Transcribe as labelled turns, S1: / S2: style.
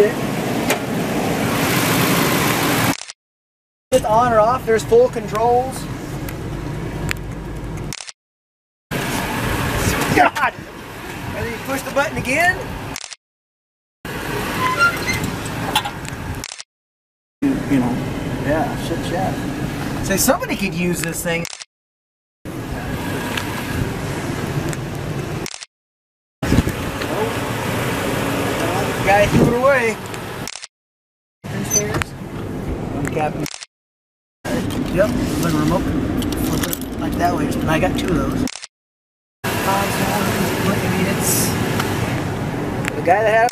S1: it. It's on or off. There's full controls. God! And then you push the button again. You know, yeah, shit, shit. Say somebody could use this thing. Guy threw it away. Downstairs. Uncap. Yep, the remote. Flip it like that way. And I got two of those. The guy that had